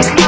Thank you.